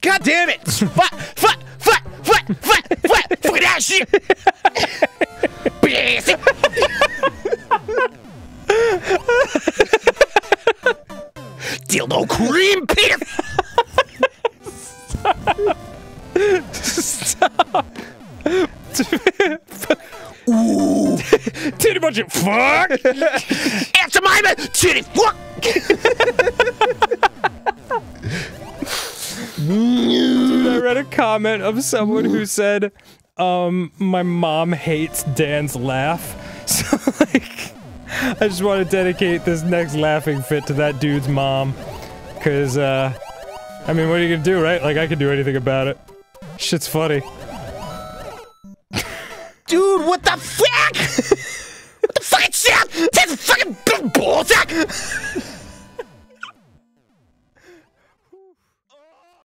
God damn it! Fuck! Fuck! Fuck! Fuck! Fuck! Fuck! Fuck that shit! Dildo cream penis. Ooh. Titty budget. Fuck. Answer my titty fuck. I read a comment of someone who said, um, my mom hates Dan's laugh. So, like, I just want to dedicate this next laughing fit to that dude's mom. Cause, uh, I mean, what are you gonna do, right? Like, I can do anything about it. Shit's funny. Dude, what the fuck? what the fucking shit? That's fucking bullshit!